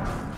you